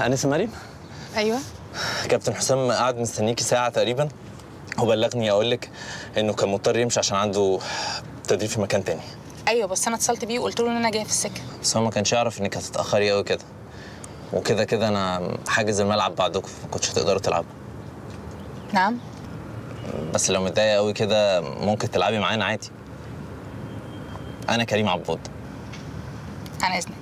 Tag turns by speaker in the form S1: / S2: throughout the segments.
S1: انسه مريم.
S2: أيوه.
S1: كابتن حسام قعد مستنيكي ساعة تقريبا وبلغني أقول لك إنه كان مضطر يمشي عشان عنده تدريب في مكان تاني.
S2: أيوه بس أنا اتصلت بيه وقلت له إن أنا جاية في السكة.
S1: بس هو ما كانش يعرف إنك هتتأخري قوي كده. وكده كده أنا حاجز الملعب بعدكم ما كنتش هتقدروا تلعبوا.
S2: نعم.
S1: بس لو متضايقة قوي كده ممكن تلعبي معانا عادي. أنا كريم عبود.
S2: عن إذنك.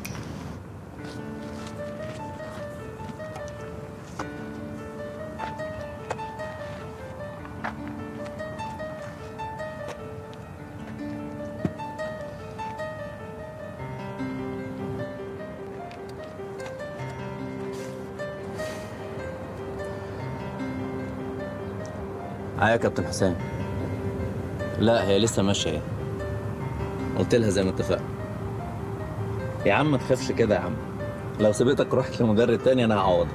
S1: أيوه يا كابتن حسام. لا هي لسه ماشية قلت لها زي ما اتفقنا. يا عم ما تخافش كده يا عم. لو سبتك رحت لمدرب تاني أنا هعوضك.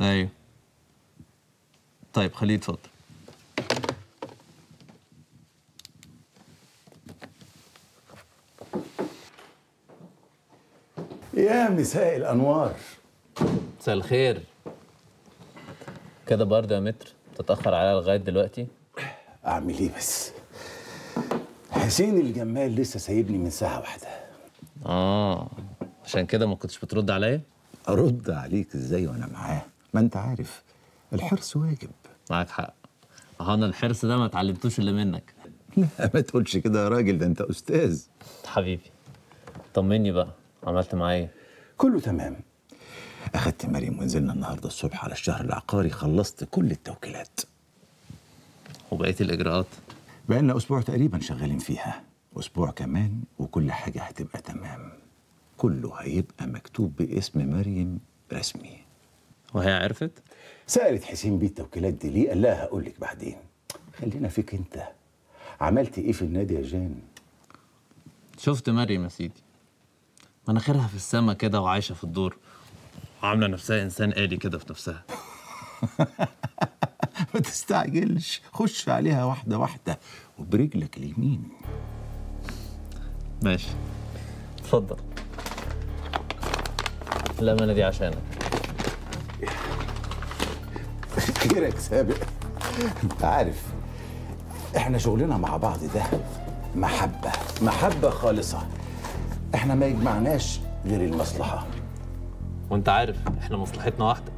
S1: أيوه. طيب خليه يتفضل.
S3: يا مساء الأنوار.
S1: مساء الخير. كده برضه يا متر تتأخر عليا لغاية دلوقتي؟
S3: أعمل إيه بس؟ حسين الجمال لسه سايبني من ساعة واحدة.
S1: آه عشان كده ما كنتش بترد عليا؟
S3: أرد عليك إزاي وأنا معاه؟ ما أنت عارف الحرص واجب.
S1: معاك حق. أنا الحرص ده ما اتعلمتوش إلا منك.
S3: لا ما تقولش كده يا راجل ده أنت أستاذ.
S1: حبيبي طمني بقى. عملت معايا. إيه
S3: كله تمام. اخدت مريم ونزلنا النهارده الصبح على الشهر العقاري خلصت كل التوكيلات.
S1: وبقيه الإجراءات؟
S3: بقالنا أسبوع تقريبا شغالين فيها. أسبوع كمان وكل حاجة هتبقى تمام. كله هيبقى مكتوب باسم مريم رسمي.
S1: وهي عرفت؟
S3: سألت حسين بيه التوكيلات دي ليه؟ قال لها هقول لك بعدين. خلينا فيك أنت. عملت إيه في النادي يا جان؟
S1: شفت مريم يا سيدي. مناخيرها في السما كده وعايشة في الدور وعاملة نفسها إنسان آلي كده في نفسها
S3: ما تستعجلش، خش عليها واحدة واحدة وبرجلك اليمين.
S1: ماشي اتفضل الأمانة دي عشانك
S3: غيرك سابق. انت عارف إحنا شغلنا مع بعض ده محبة، محبة خالصة. إحنا ما يجمعناش غير المصلحة.
S1: وانت عارف إحنا مصلحتنا واحدة